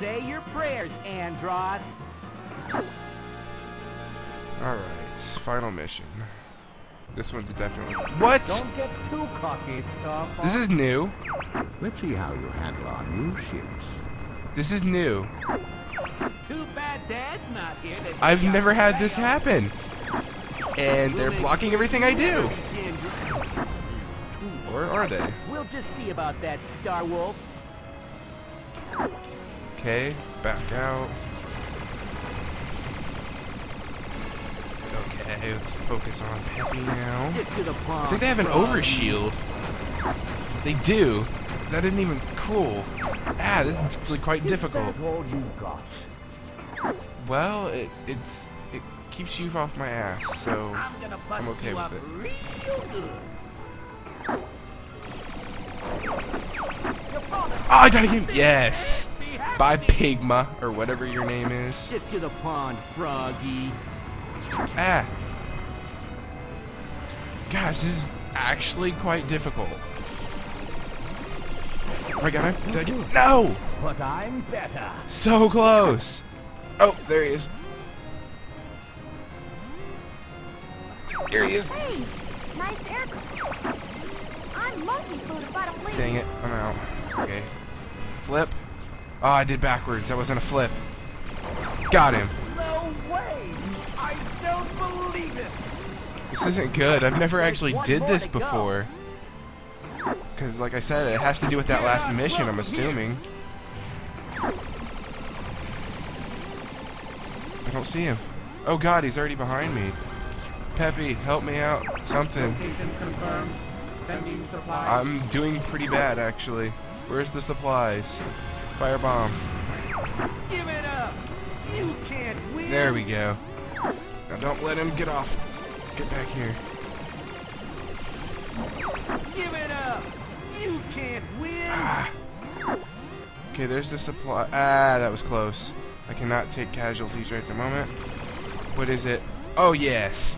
Say your prayers, Andross. Alright, final mission. This one's definitely... What? Don't get too cocky, Star This is new. Let's see how you handle our new ships. This is new. Too bad Dad's not here. to I've never had this sale. happen. And they're blocking everything I do. Or are they? We'll just see about that, Star Wolf. Okay, back out. Okay, let's focus on Peppy now. Get to the I think they have an overshield. They do. That isn't even cool. Ah, this is actually quite difficult. That's all you got. Well, it it's it keeps you off my ass, so I'm gonna bust I'm okay with it. Oh, I died again! Yes! Bye, Pigma, or whatever your name is. Get to the pond, Froggy. Ah! Gosh, this is actually quite difficult. Oh, I got him. Did I get No! But I'm better. So close! Oh, there he is. Here he is. Hey, nice aircraft. I'm monkey food if I don't. Dang it, I'm out. Okay. Flip. Oh, I did backwards. That wasn't a flip. Got him. No way! I don't believe it! This isn't good. I've never actually did this before. Because, like I said, it has to do with that last mission, I'm assuming. I don't see him. Oh god, he's already behind me. Peppy, help me out. Something. Location confirmed. Sending supplies. I'm doing pretty bad, actually. Where's the supplies? Firebomb. Give it up! You can't win! There we go. Now don't let him get off. Get back here. Give it up! You can't win! Ah. Okay, there's the supply. Ah, that was close. I cannot take casualties right at the moment. What is it? Oh, yes.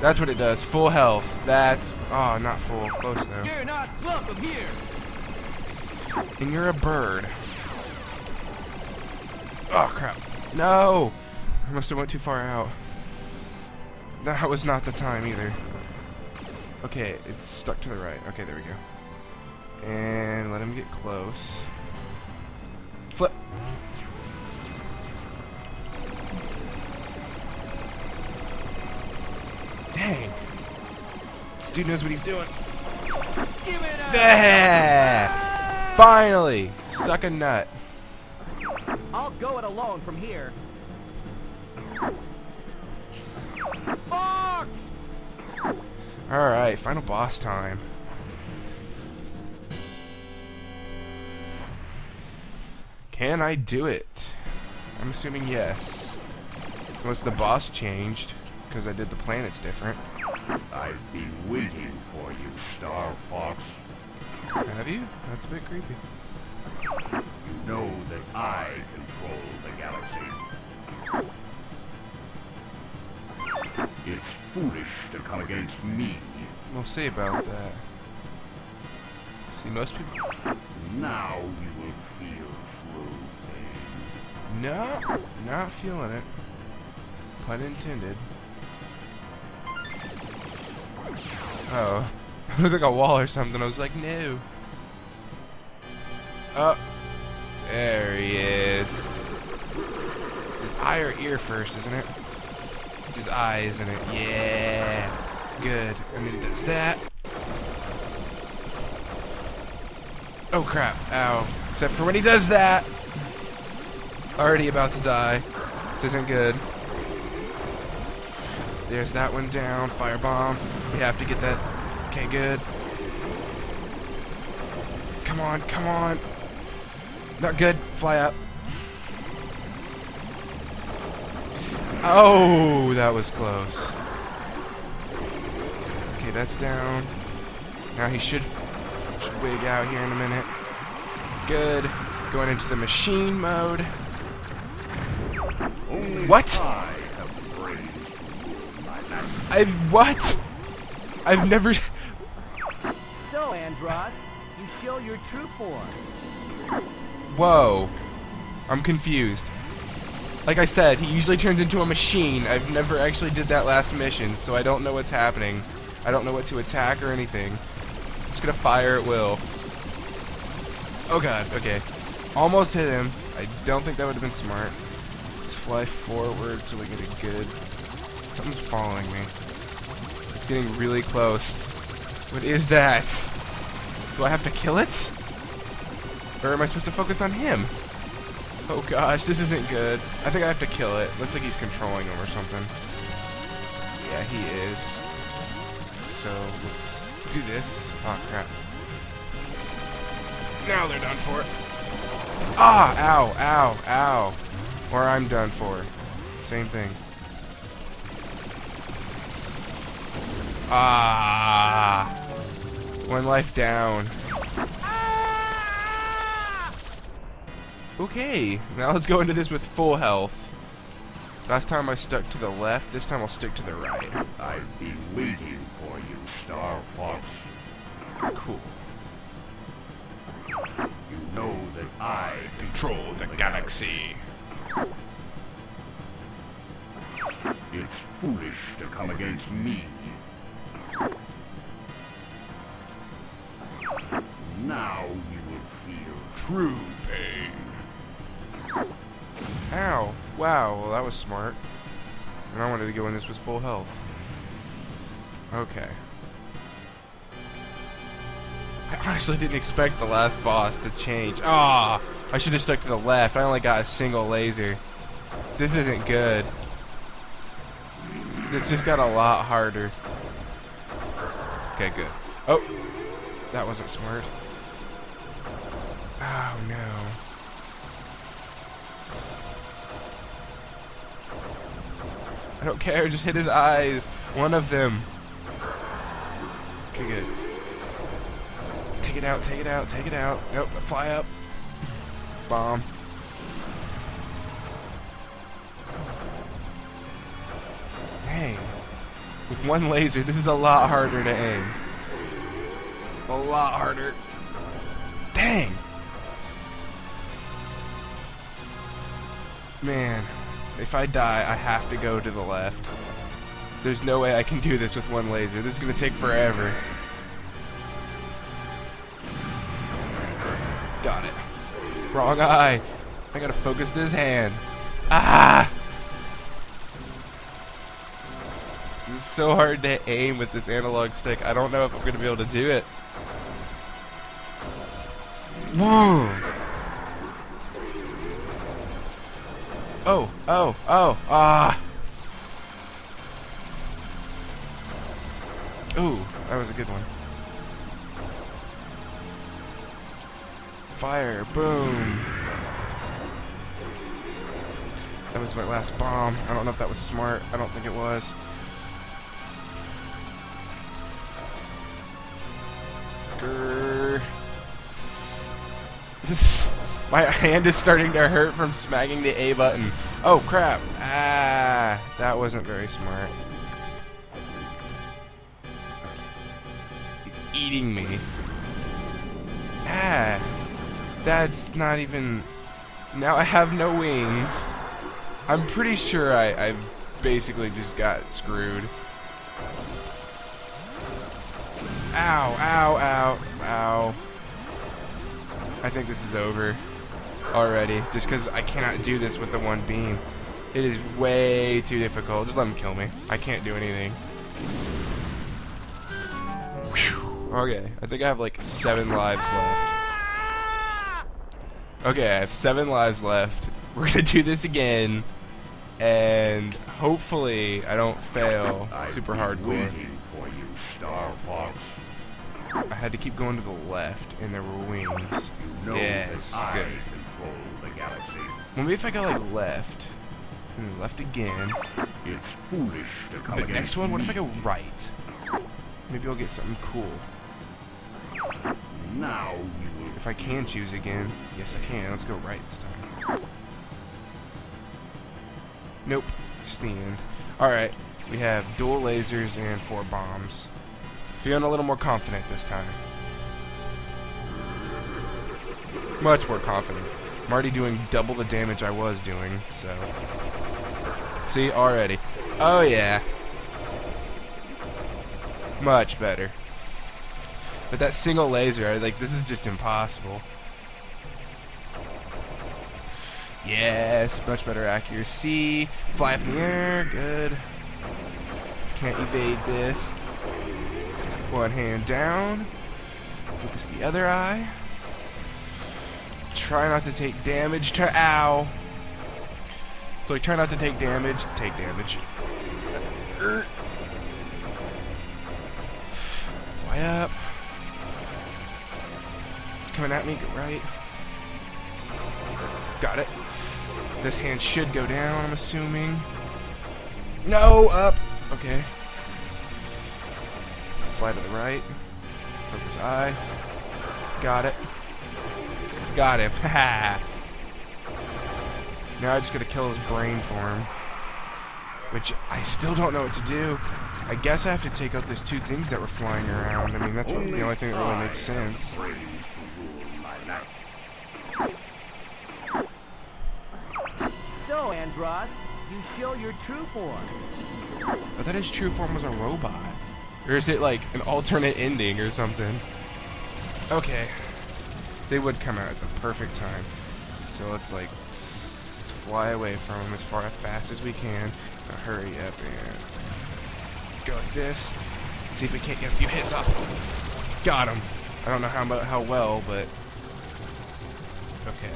That's what it does. Full health. That's... Oh, not full. Close, though. You're not welcome here! And you're a bird. Oh, crap. No! I must have went too far out. That was not the time, either. Okay, it's stuck to the right. Okay, there we go. And let him get close. Flip. Dang. This dude knows what he's doing. Give it up! There! Finally! Suck a nut. I'll go it alone from here. Fox! Alright, final boss time. Can I do it? I'm assuming yes. Unless the boss changed, because I did the planets different. I've been waiting for you, Star Fox. Have you? That's a bit creepy. You know that I the galaxy. It's foolish to come against me. We'll see about that. See, most people... Now you will feel true pain. No, not feeling it. Pun intended. Oh. Looked like a wall or something. I was like, no. Oh. There he is. It's his eye or ear first, isn't it? It's his eye, isn't it? Yeah. Good. And then he does that. Oh crap. Ow. Except for when he does that. Already about to die. This isn't good. There's that one down. Firebomb. We have to get that. Okay, good. Come on, come on. Not good. Fly up. Oh, that was close. Okay, that's down. Now he should, wig out here in a minute. Good. Going into the machine mode. Only What? I I've what? I've never. So, Andross, you show your true form. Whoa. I'm confused. Like I said, he usually turns into a machine. I've never actually did that last mission, so I don't know what's happening. I don't know what to attack or anything. Just gonna fire at will. Oh god, okay. Almost hit him. I don't think that would have been smart. Let's fly forward so we get a good... Something's following me. It's getting really close. What is that? Do I have to kill it? Or am I supposed to focus on him? Oh gosh, this isn't good. I think I have to kill it. Looks like he's controlling him or something. Yeah, he is. So, let's do this. Oh crap. Now they're done for. Ah! Ow! Ow! Ow! Or I'm done for. Same thing. Ah! One life down. Okay, now let's go into this with full health. Last time I stuck to the left, this time I'll stick to the right. I've been waiting for you, Star Fox. Cool. You know that I Control the galaxy. It's foolish to come against me. Now you will feel True. Ow. Wow, well that was smart. And I wanted to go in this with full health. Okay. I honestly didn't expect the last boss to change. Ah, I should have stuck to the left. I only got a single laser. This isn't good. This just got a lot harder. Okay, good. Oh, that wasn't smart. Don't care, just hit his eyes. One of them. Okay, good. Take it out, take it out, take it out. Nope, fly up. Bomb. Dang. With one laser, this is a lot harder to aim. A lot harder. Dang. Man, if I die, I have to go to the left. There's no way I can do this with one laser. This is going to take forever. Got it. Wrong eye. I gotta focus this hand. Ah! This is so hard to aim with this analog stick. I don't know if I'm gonna be able to do it. Whoa! Oh, oh, oh, ah! Ooh, that was a good one. Fire, boom. That was my last bomb. I don't know if that was smart. I don't think it was. Grrr. This, my hand is starting to hurt from smacking the A button. Oh crap. Ah, that wasn't very smart. He's eating me. Ah, that's not even... Now I have no wings. I'm pretty sure I, I've basically just got screwed. Ow, ow, ow, ow. I think this is over already, just because I cannot do this with the one beam. It is way too difficult. Just let him kill me. I can't do anything. Whew. Okay, I think I have like seven lives left. Okay, I have seven lives left. We're gonna do this again, and hopefully I don't fail super hardcore. for you, Star Fox. I had to keep going to the left, and there were wings. Yes, good. Galaxy. Well, maybe if I go like left, and left again. It's foolish to come against next one, what if I go right? Maybe I'll get something cool. Now If I can choose again. Yes, I can. Let's go right this time. Nope. Just the end. Alright. We have dual lasers and four bombs. Feeling a little more confident this time. Much more confident. I'm already doing double the damage I was doing, so. See, already. Oh, yeah. Much better. But that single laser, like, this is just impossible. Yes, much better accuracy. Fly up in the air, good. Can't evade this. One hand down. Focus the other eye. Try not to take damage. to ow. So like, try not to take damage. Take damage. Up. Coming at me, go right. Got it. This hand should go down, I'm assuming. No, up. Okay. Fly to the right. Focus eye. Got it. Got him. Ha Now I just gotta kill his brain form. Which I still don't know what to do. I guess I have to take out those two things that were flying around. I mean, that's what, the only thing that really makes sense. Praise will rule my life. So, Andross, you show your true form. I thought his true form was a robot. Or is it like an alternate ending or something? Okay. They would come out at the perfect time. So let's like fly away from him as far as fast as we can. Now hurry up and go like this. See if we can't get a few hits off him. Got him. I don't know how how well, but okay.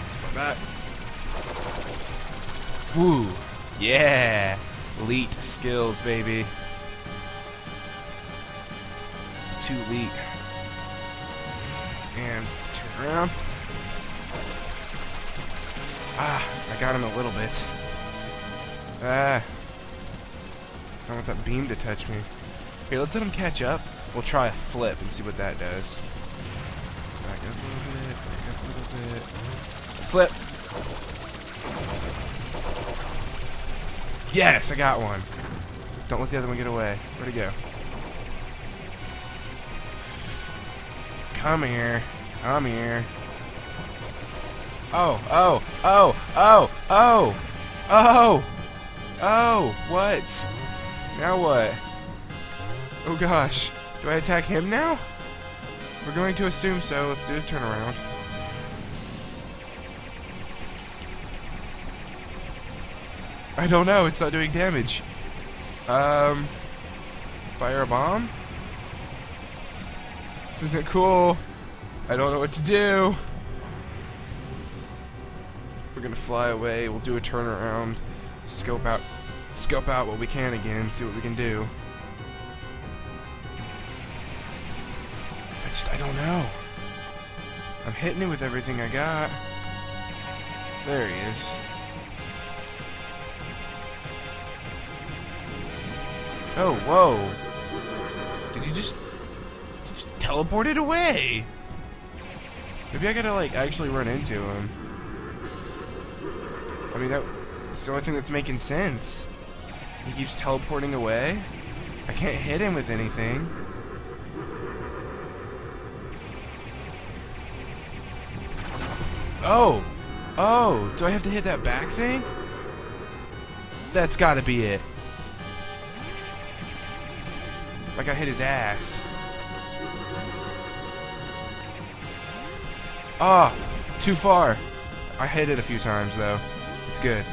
Let's fly back. Woo. Yeah. Elite skills, baby. Too elite. And turn around. Ah, I got him a little bit. Ah. I don't want that beam to touch me. Here, let's let him catch up. We'll try a flip and see what that does. Back up a little bit, back up a little bit. Flip. Yes, I got one. Don't let the other one get away. Where'd he go? Come here. Come here. Oh, oh, oh, oh, oh, oh, oh, what? Now what? Oh gosh. Do I attack him now? We're going to assume so. Let's do a turnaround. I don't know. It's not doing damage. Um, fire a bomb. This isn't cool. I don't know what to do. We're gonna fly away. We'll do a turnaround. Scope out, scope out what we can again. See what we can do. I just, I don't know. I'm hitting it with everything I got. There he is. Oh, whoa. Did he just, just teleported away? Maybe I gotta, like, actually run into him. I mean, that's the only thing that's making sense. He keeps teleporting away. I can't hit him with anything. Oh! Oh! Do I have to hit that back thing? That's gotta be it. Like I hit his ass. Ah, too far. I hit it a few times though. It's good.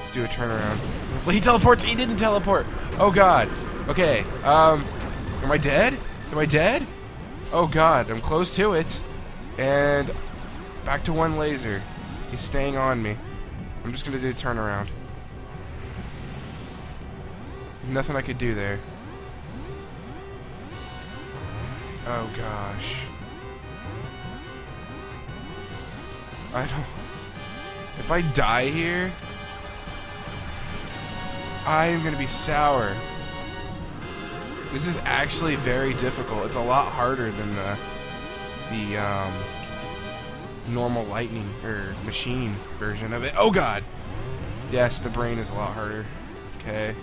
Let's do a turnaround. Hopefully he teleports. He didn't teleport. Oh god. Okay. Um, am I dead? Am I dead? Oh god, I'm close to it. And back to one laser. He's staying on me. I'm just gonna do a turnaround. Nothing I could do there. Oh gosh. I don't. If I die here, I am gonna be sour. This is actually very difficult. It's a lot harder than the the um, normal lightning or machine version of it. Oh god. Yes, the brain is a lot harder. Okay.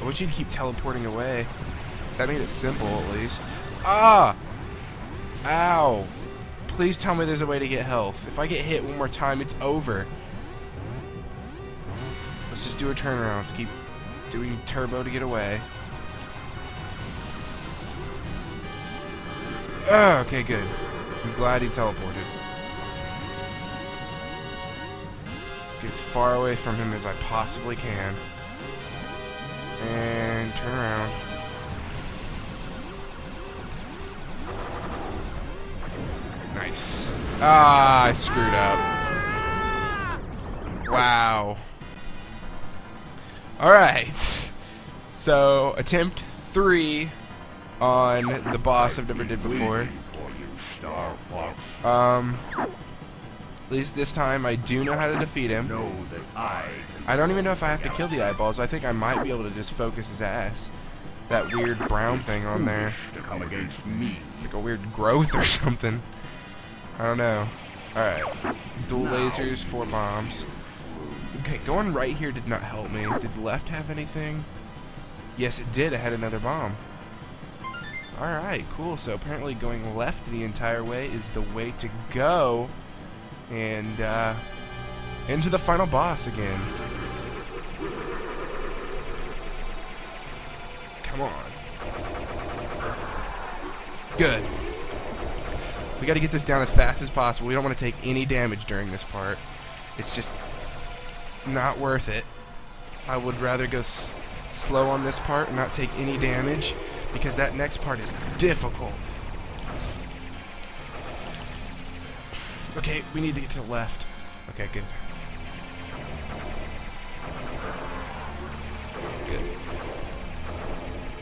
I wish you'd keep teleporting away. That made it simple, at least. Ah! Ow! Please tell me there's a way to get health. If I get hit one more time, it's over. Let's just do a turnaround. Let's keep doing turbo to get away. Oh, okay, good. I'm glad he teleported. Get as far away from him as I possibly can. Ah, I screwed up. Wow. Alright. So, attempt three on the boss I've never did before. Um, at least this time I do know how to defeat him. I don't even know if I have to kill the eyeballs. I think I might be able to just focus his ass. That weird brown thing on there. Like a weird growth or something. I don't know. Alright. Dual lasers, four bombs. Okay, going right here did not help me. Did the left have anything? Yes, it did. It had another bomb. Alright, cool. So apparently going left the entire way is the way to go. And, uh, into the final boss again. Come on. Good. Got to get this down as fast as possible. We don't want to take any damage during this part. It's just not worth it. I would rather go slow on this part and not take any damage because that next part is difficult. Okay, we need to get to the left. Okay, good. Good.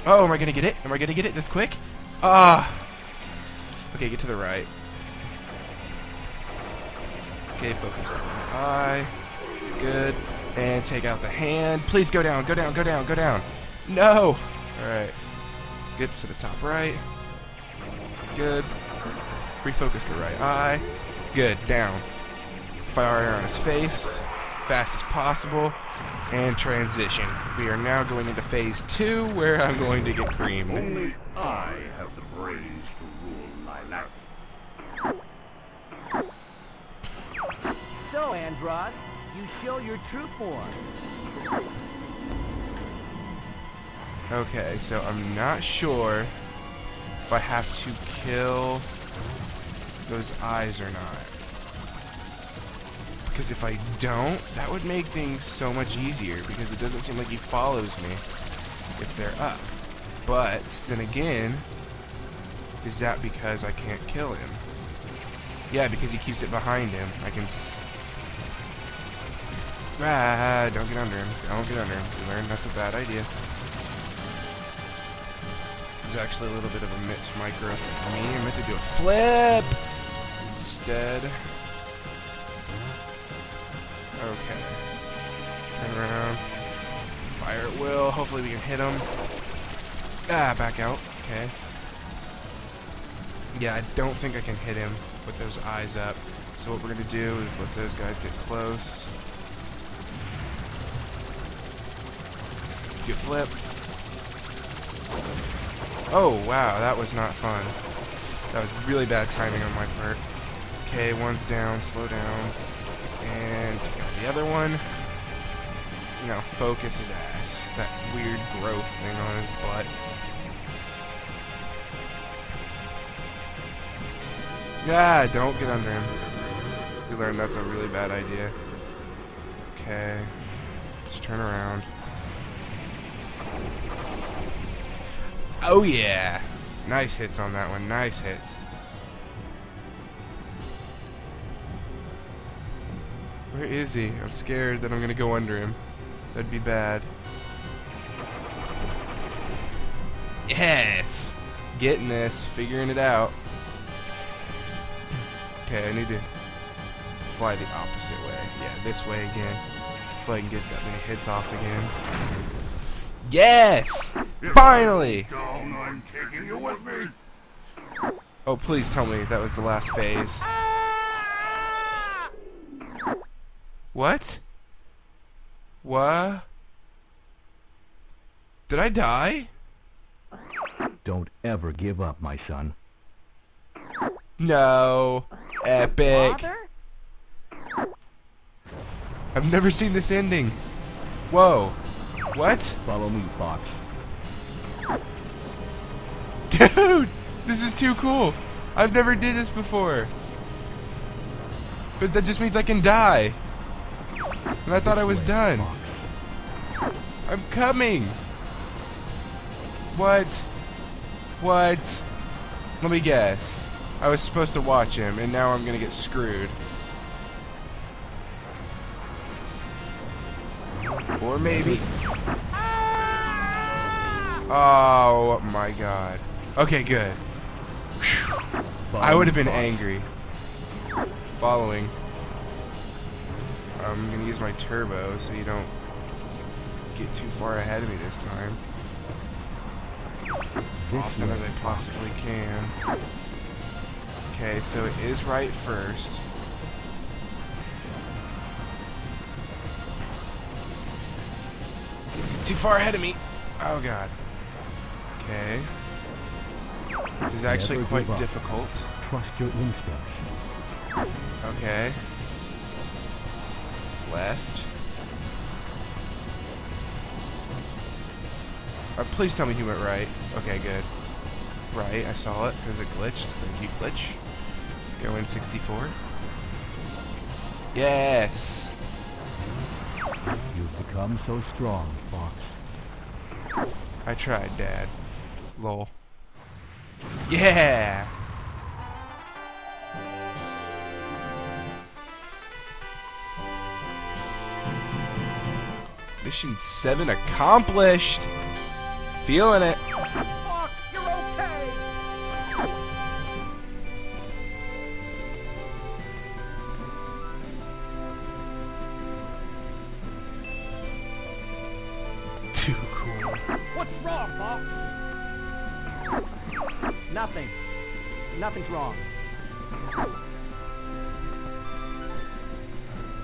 Oh, am I gonna get it? Am I gonna get it this quick? Ah. Okay, get to the right. Okay, focus on the eye. Good. And take out the hand. Please go down, go down, go down, go down. No! Alright. Get to the top right. Good. Refocus the right eye. Good. Down. Fire on his face. Fast as possible. And transition. We are now going into phase two where I'm going to get creamed. Only I have the So, you show your true form. Okay, so I'm not sure if I have to kill those eyes or not. Because if I don't, that would make things so much easier because it doesn't seem like he follows me if they're up. But then again, is that because I can't kill him? Yeah, because he keeps it behind him. I can. Ah, don't get under him. Don't get under him. We learned that's a bad idea. There's actually a little bit of a Mitch micro for me. I meant to do a flip instead. Okay. Turn around. Fire at will. Hopefully we can hit him. Ah, back out. Okay. Yeah, I don't think I can hit him with those eyes up. So what we're going to do is let those guys get close. You flip. Oh, wow, that was not fun. That was really bad timing on my part. Okay, one's down, slow down. And the other one. Now focus his ass. That weird growth thing on his butt. Yeah, don't get under him. We learned that's a really bad idea. Okay. Just turn around. Oh yeah! Nice hits on that one. Nice hits. Where is he? I'm scared that I'm gonna go under him. That'd be bad. Yes! Getting this. Figuring it out. Okay, I need to fly the opposite way. Yeah, this way again. Hopefully I can get that many hits off again. Yes! Finally! Down, I'm taking you with me. Oh, please tell me that was the last phase. What? What? Did I die? Don't ever give up, my son. No. Epic. Father? I've never seen this ending. Whoa. What? Follow me, Fox. Dude, this is too cool. I've never did this before. But that just means I can die. And I thought I was done. I'm coming. What? What? Let me guess. I was supposed to watch him, and now I'm gonna get screwed. Or maybe. Oh my god. Okay, good. I would have been angry. Following. I'm gonna use my turbo so you don't get too far ahead of me this time. Often as I possibly can. Okay, so it is right first. Too far ahead of me. Oh god. Okay. This is actually quite difficult. Trust your instincts. Okay. Left. Uh, please tell me he went right. Okay, good. Right, I saw it because it glitched. Thank you, glitch. Go in 64. Yes! Become so strong, Fox. I tried, Dad. Lol. Yeah! Mission 7 accomplished! Feeling it. What's wrong, Fox? Nothing. Nothing's wrong.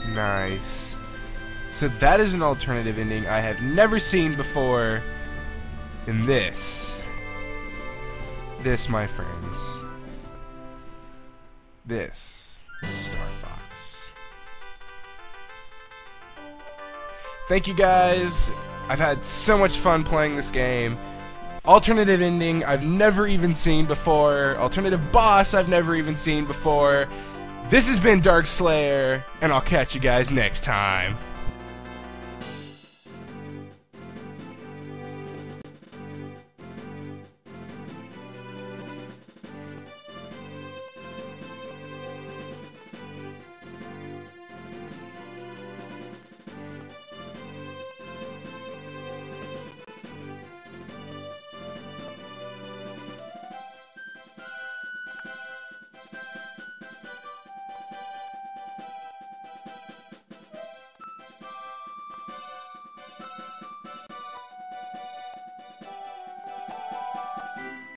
Nice. So that is an alternative ending I have never seen before in this. This, my friends. This Star Fox. Thank you guys. I've had so much fun playing this game. Alternative ending I've never even seen before. Alternative boss I've never even seen before. This has been Darkslayer, and I'll catch you guys next time.